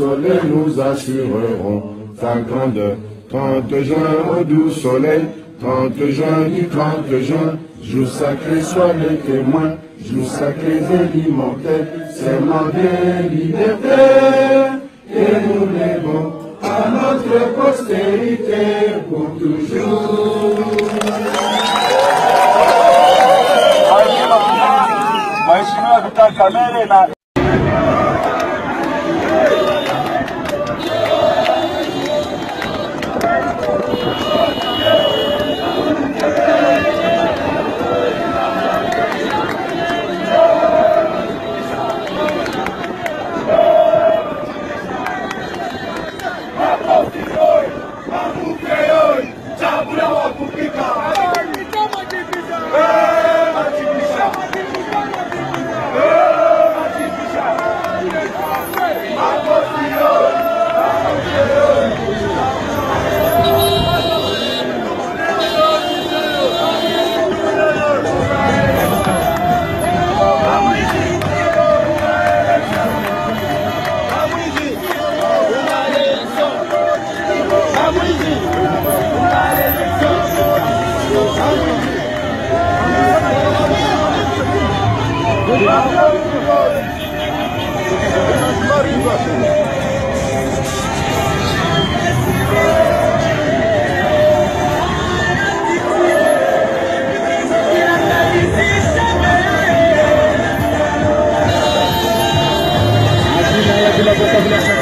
nous assurerons ta grandeur. 30 juin au doux soleil, 30 juin du 30 juin, jour sacré sois le témoin, jour sacré et immortel, serment de liberté, et nous lèvons à notre postérité pour toujours. Gracias.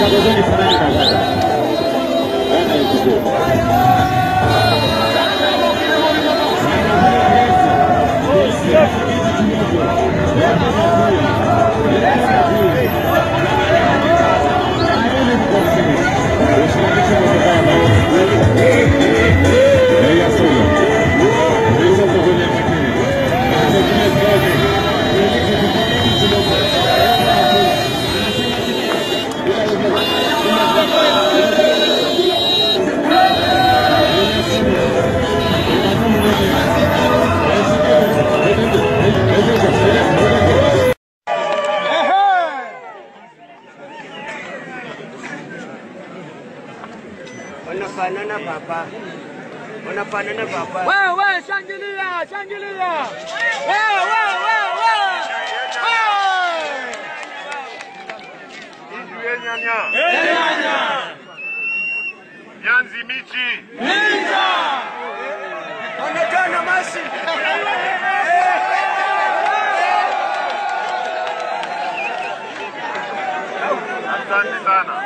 がご存に備えてください。Nyanya. Nyanzi michi. Wanatana masi. Asante sana.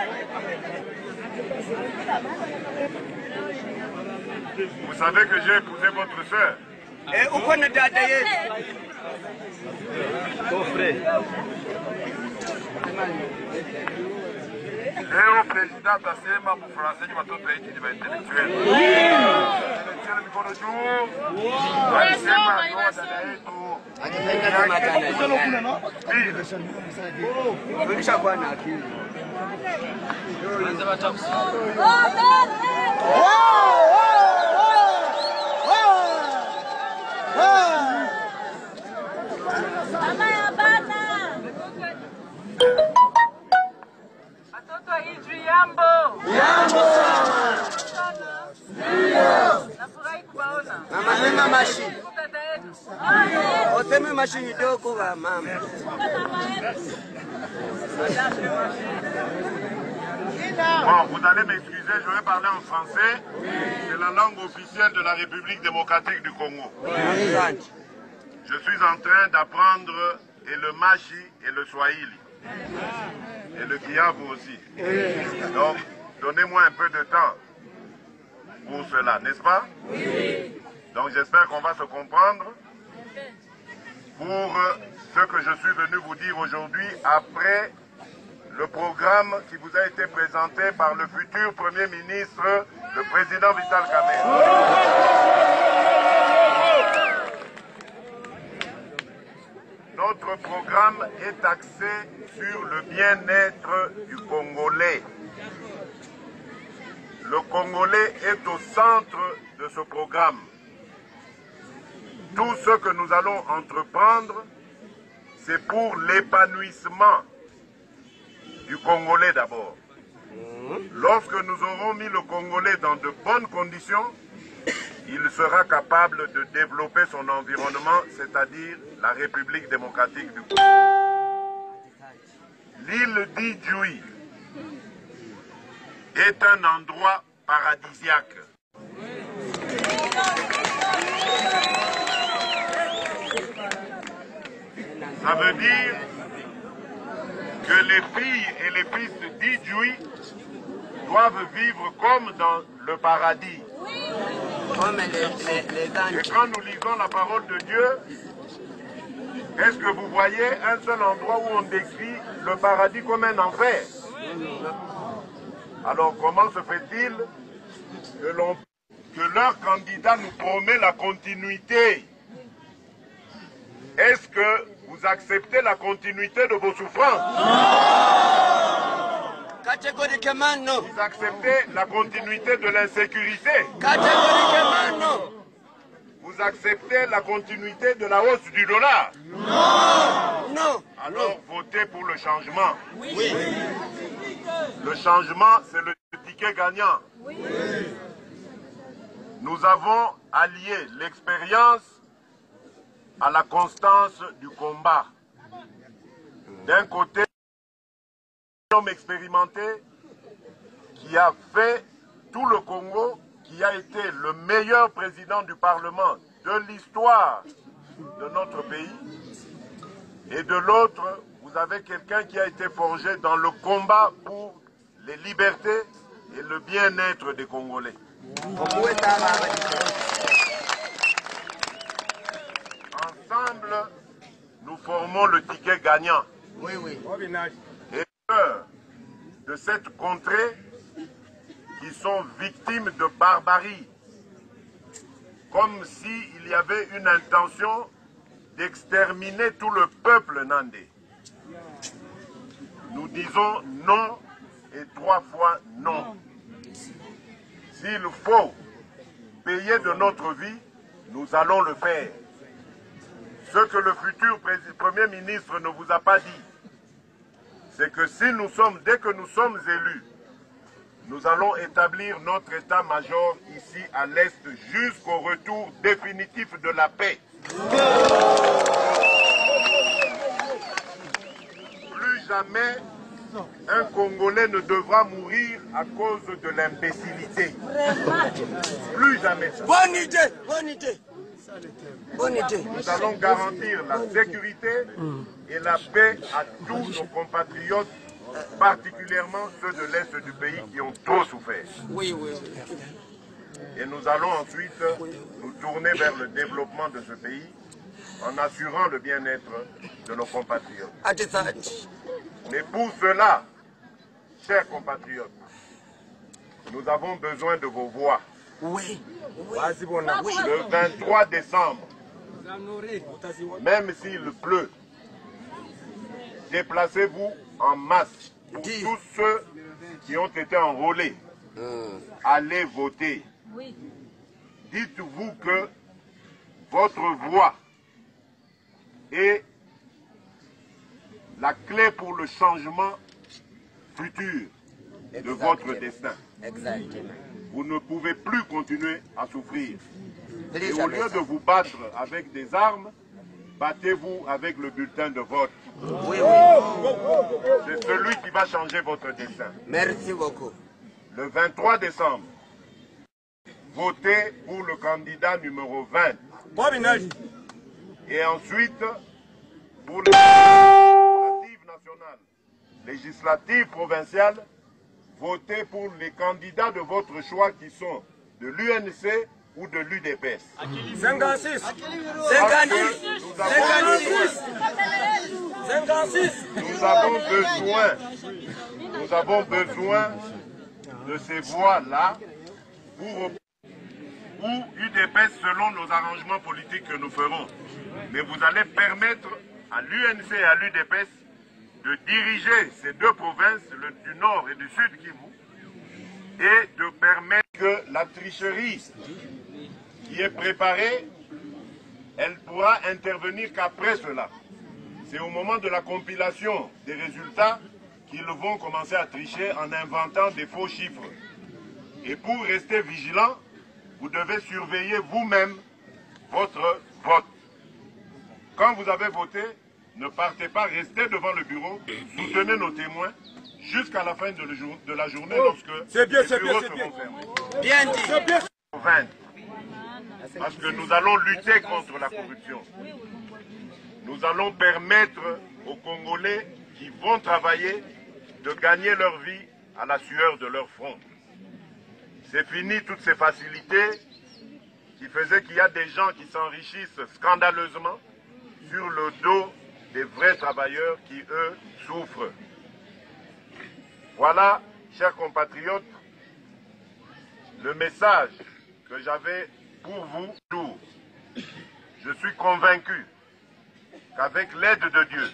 Vous savez que j'ai épousé votre soeur. Eh, uko na dada yetu. Leo president atasema mufransenyi watoto hiki ni waintelektueli. Intelektueli mikono juu. Alisema ndoa dada yetu. akipenda kama tana tulishakuwa na akili Bon, vous allez m'excuser, je vais parler en français. C'est la langue officielle de la République démocratique du Congo. Je suis en train d'apprendre et le Machi et le Swahili. Et le Kiavu aussi. Donc, donnez-moi un peu de temps pour cela, n'est-ce pas? Donc, j'espère qu'on va se comprendre pour euh, ce que je suis venu vous dire aujourd'hui après le programme qui vous a été présenté par le futur Premier ministre, le président Vital Kamerhe. Notre programme est axé sur le bien-être du Congolais. Le Congolais est au centre de ce programme. Tout ce que nous allons entreprendre, c'est pour l'épanouissement du Congolais d'abord. Lorsque nous aurons mis le Congolais dans de bonnes conditions, il sera capable de développer son environnement, c'est-à-dire la République démocratique du Congo. L'île d'Idjoui est un endroit paradisiaque. Ça veut dire que les filles et les fils d'Idjoui doivent vivre comme dans le paradis. Et quand nous lisons la parole de Dieu, est-ce que vous voyez un seul endroit où on décrit le paradis comme un enfer? Alors comment se fait-il que, que leur candidat nous promet la continuité? Est-ce que vous acceptez la continuité de vos souffrances. Catégoriquement non Vous acceptez la continuité de l'insécurité. Catégoriquement non Vous acceptez la continuité de la hausse du dollar. Non. Alors votez pour le changement. Le changement, c'est le ticket gagnant. Nous avons allié l'expérience à la constance du combat. D'un côté, un homme expérimenté qui a fait tout le Congo, qui a été le meilleur président du Parlement de l'histoire de notre pays. Et de l'autre, vous avez quelqu'un qui a été forgé dans le combat pour les libertés et le bien-être des Congolais. Ensemble, nous formons le ticket gagnant. oui oui Et peur de cette contrée qui sont victimes de barbarie, comme s'il y avait une intention d'exterminer tout le peuple nandé. Nous disons non et trois fois non. S'il faut payer de notre vie, nous allons le faire. Ce que le futur Premier ministre ne vous a pas dit, c'est que si nous sommes, dès que nous sommes élus, nous allons établir notre état-major ici à l'Est jusqu'au retour définitif de la paix. Plus jamais un Congolais ne devra mourir à cause de l'imbécilité. Plus jamais ça. bonne idée bonne idée Nous allons garantir la sécurité et la paix à tous nos compatriotes, particulièrement ceux de l'Est du pays qui ont trop souffert. oui oui oui. Et nous allons ensuite nous tourner vers le développement de ce pays en assurant le bien-être de nos compatriotes. Mais pour cela, chers compatriotes, nous avons besoin de vos voix. Oui Le 23 décembre, même s'il pleut, déplacez-vous en masse pour Dis. tous ceux qui ont été enrôlés. Hum. Allez voter. Oui. Dites-vous que votre voix est la clé pour le changement futur de votre destin. Exactement. Vous ne pouvez plus continuer à souffrir. Et au lieu de vous battre avec des armes, battez-vous avec le bulletin de vote. Oui, oui. C'est celui qui va changer votre destin. Merci beaucoup. Le 23 décembre, votez pour le candidat numéro 20. Et ensuite, pour les législatives nationales, législatives provinciales, votez pour les candidats de votre choix qui sont de l'UNC ou de l'UDPS. 56. Parce 56. que nous avons besoin 56. Nous avons besoin, nous avons besoin de ces voix-là pour ou UDPS selon nos arrangements politiques que nous ferons. Mais vous allez permettre à l'UNC et à l'UDPS de diriger ces deux provinces, le, du Nord et du Sud Kivu, et de permettre que la tricherie qui est préparée, elle pourra intervenir qu'après cela. C'est au moment de la compilation des résultats qu'ils vont commencer à tricher en inventant des faux chiffres. Et pour rester vigilant, vous devez surveiller vous-même votre vote. Quand vous avez voté, ne partez pas, restez devant le bureau, soutenez nos témoins jusqu'à la fin de, le jour- de la journée lorsque les bureaux seront fermés. Bien dit. 20. Parce que nous allons lutter contre la corruption. Nous allons permettre aux Congolais qui vont travailler de gagner leur vie à la sueur de leur front. C'est fini toutes ces facilités qui faisaient qu'il y a des gens qui s'enrichissent scandaleusement sur le dos des vrais travailleurs qui, eux, souffrent. Voilà, chers compatriotes, le message que j'avais pour vous. Je suis convaincu qu'avec l'aide de Dieu,